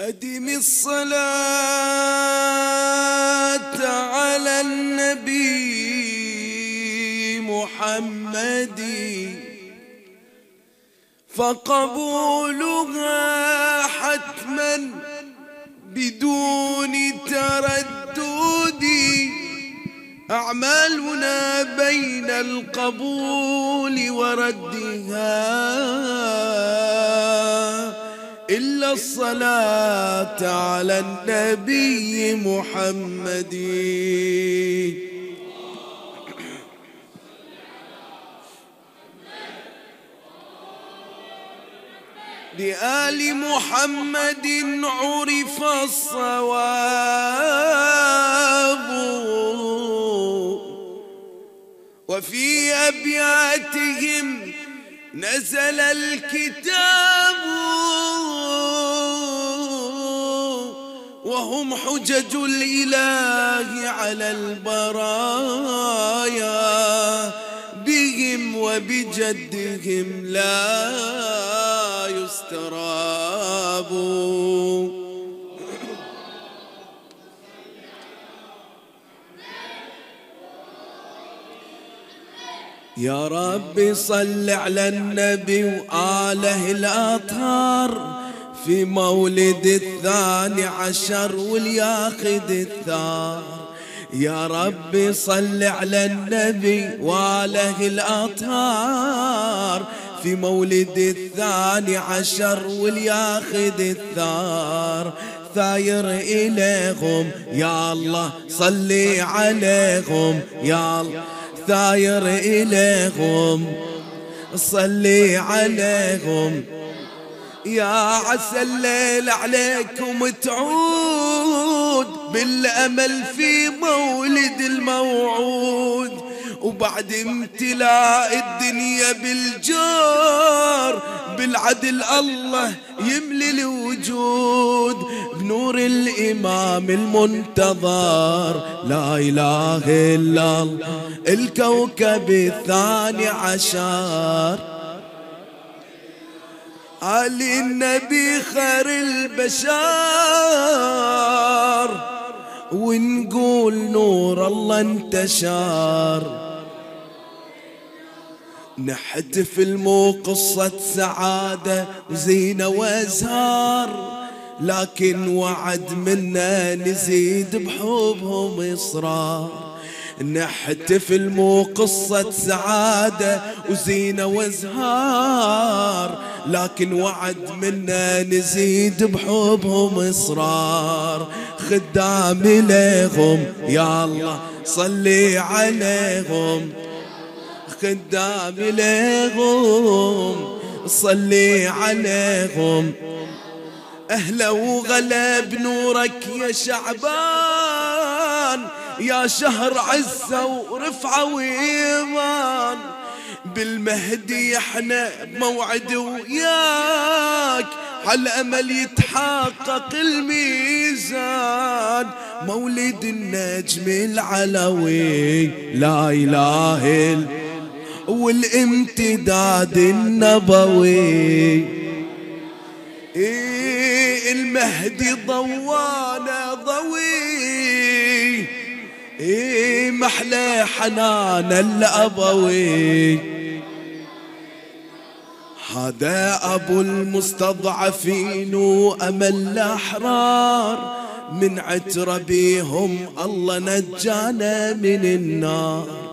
أدم الصلاة على النبي محمد فقبولها حتما بدون تردد. أعمالنا بين القبول وردها. إلا الصلاة على النبي محمد. لآل محمد عرف الصواب. وفي أبياتهم نزل الكتاب وهم حجج الإله على البرايا بهم وبجدهم لا يستراب. يا رب صل على النبي وآله الأطهار. في مولد الثاني عشر والياخد الثار يا رب صل على النبي وآله الأطهار. في مولد الثاني عشر والياخد الثار ثاير إليهم يا الله صلي عليهم يا الله. ثاير إليهم صلي عليهم. يا عسى الليل عليكم تعود بالأمل في مولد الموعود. وبعد امتلاء الدنيا بالجار بالعدل الله يملي الوجود. بنور الإمام المنتظر لا إله إلا الله. الكوكب الثاني عشر. علي النبي خير البشر ونقول نور الله انتشر. نحتفل مو قصة سعادة وزينة وأزهار لكن وعد منا نزيد بحبهم إصرار. نحتفل مو قصة سعادة وزينة وإزهار لكن وعد منا نزيد بحبهم إصرار. خدام لهم يا الله صلي عليهم. خدام لهم صلي عليهم. أهلا وغلا بنورك يا شعبان. يا شهر عزة ورفعة وإيمان. بالمهدي إحنا بموعد وياك. على أمل يتحقق الميزان. مولد النجم العلوي لا إله إلا والامتداد النبوي. إيه المهدي ضوانا ضوي. إيه محلى حنان الأبوي. هذا أبو المستضعفين وأمل الأحرار. من عتربيهم الله نجانا من النار.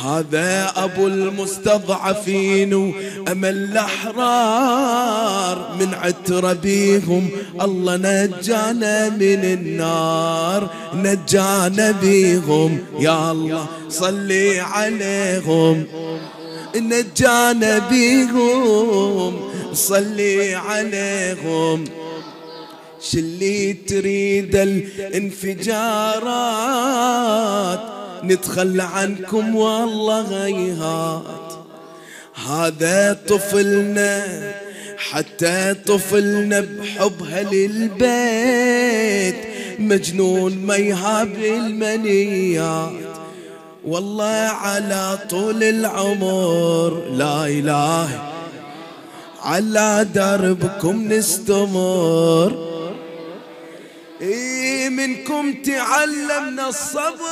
هذا أبو المستضعفين أمل الأحرار من عتربيهم الله نجانا من النار نجانا بيهم يا الله صلي عليهم نجانا بيهم صلي عليهم. شلي تريد الانفجارات نتخلى عنكم والله غيهات. هذا طفلنا حتى طفلنا بحبها للبيت مجنون ما يهاب المنيات. والله على طول العمر لا إله على دربكم نستمر. منكم تعلمنا الصبر.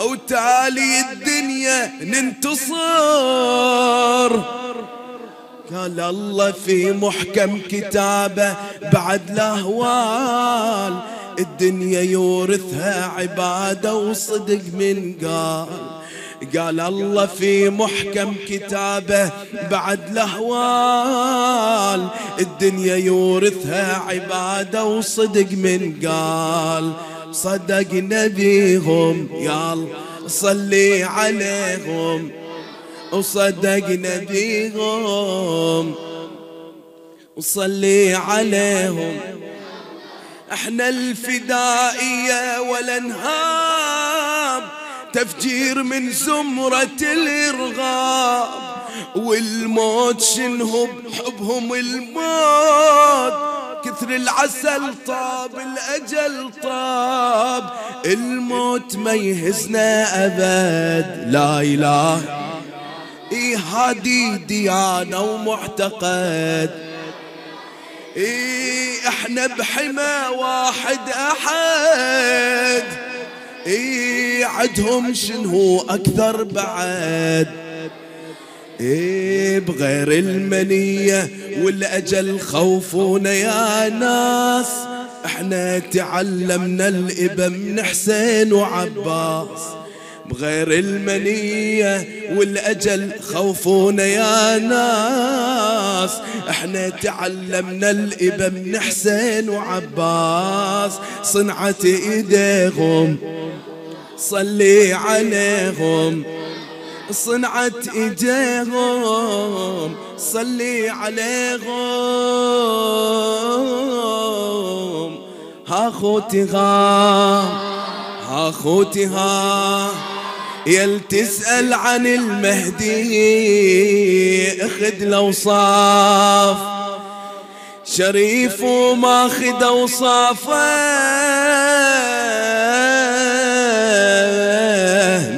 وتالي الدنيا ننتصر. قال الله في محكم كتابه بعد الأهوال الدنيا يورثها عبادة وصدق من قال. قال الله في محكم كتابه بعد الأهوال الدنيا يورثها عبادة وصدق من قال. صدق نبيهم يا صلي عليهم. وصدق نبيهم. وصلي عليهم. إحنا الفدائية والانهاب تفجير من زمرة الإرغاب والموت شنهم حبهم الموت. كثر العسل طاب الأجل طاب. الموت ما يهزنا أبد. لا إله إيه هادي ديانة ومعتقد. إيه إحنا بحما واحد أحد. إيه عدهم شنو أكثر بعد؟ إيه بغير المنية والأجل خوفونا يا ناس. إحنا تعلمنا الإبا من حسين وعباس. بغير المنية والأجل خوفونا يا ناس. إحنا تعلمنا الإبا من حسين وعباس. صنعة إيديهم صلي عليهم. صنعة إيديهم صلي عليهم. ها خوتي ها ها خوتي ها يل تسأل عن المهدي اخذ الاوصاف شريف وماخذ اوصافه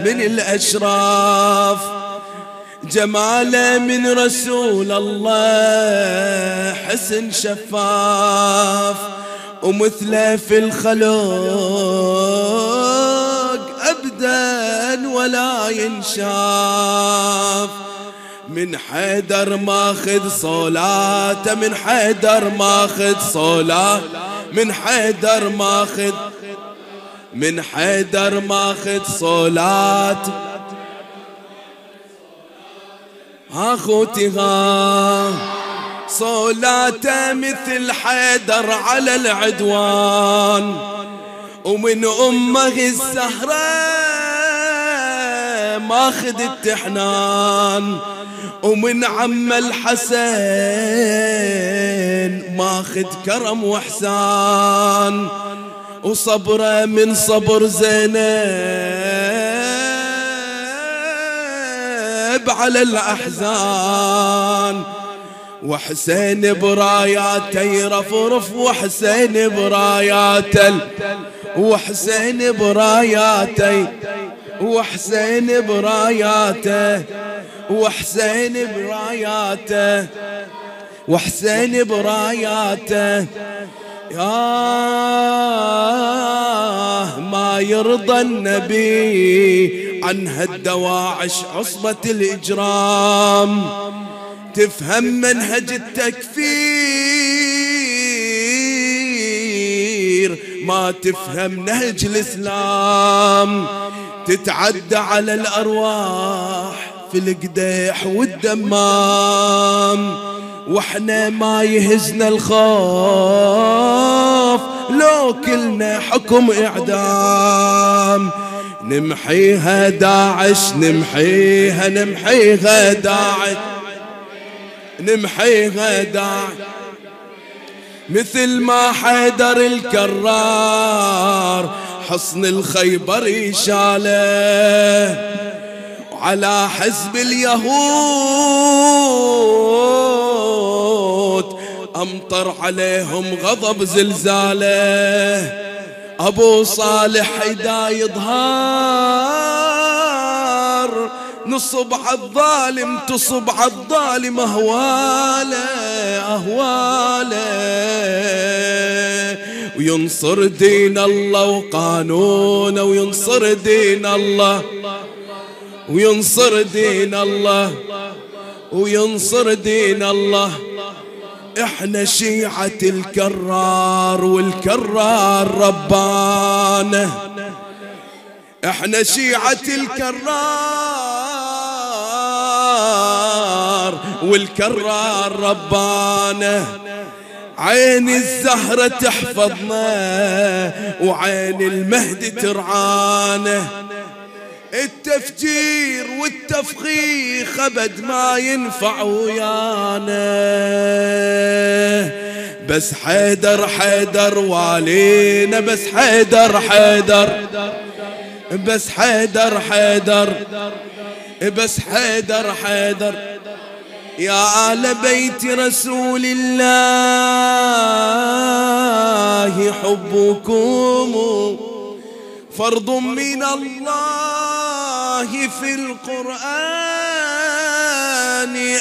من الأشراف. جماله من رسول الله حسن شفاف. ومثله في الخلق أبدا ولا ينشاف. من حيدر ماخذ صلاته من حيدر ماخذ صلاة. من حيدر ماخذ من حيدر ماخذ صلاة. اخوتي ها صلاته مثل حيدر على العدوان. ومن أمه الزهرة ماخذ التحنان ومن عم الحسن ماخذ كرم وإحسان وصبره من صبر زينب على الأحزان. وحسين براياته يرفرف وحسين براياته وحسين براياته وحسين براياته وحسين براياته وحسين براياته. ياه ما يرضى النبي عن هالدواعش عصبة الإجرام. تفهم منهج التكفير ما تفهم نهج الإسلام. تتعدى على الأرواح في القديح والدمام وإحنا ما يهزنا الخوف. لو كلنا حكم إعدام نمحيها داعش نمحيها نمحيها داعش نمحيها داعش. مثل ما حيدر الكرار حصن الخيبر يشاله وعلى حزب اليهود. أمطر عليهم غضب زلزاله. أبو صالح حيدا يظهر. نصب على الظالم تصب على الظالم أهواله أهواله. وينصر دين الله وقانونه وينصر دين الله وينصر دين الله وينصر دين الله. إحنا شيعة الكرار والكرار ربانه إحنا شيعة الكرار والكرار ربانه عين الزهرة تحفظنا وعين المهد ترعانه التفجير والتفخيخ أبد ما ينفع ويانا. بس حيدر حيدر والينا بس حيدر حيدر. بس حيدر حيدر. بس حيدر حيدر. يا آل بيت رسول الله حبكم فرض من الله في القرآن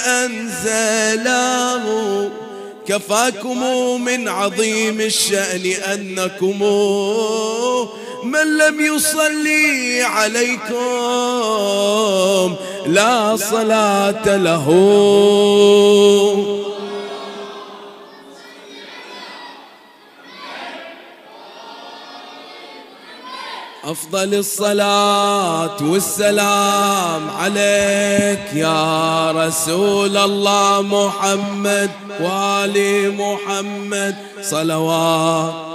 أنزله كفاكم من عظيم الشأن أنكم من لم يصلي عليكم. لا صلاة له. أفضل الصلاة والسلام عليك يا رسول الله محمد وآل محمد. صلوات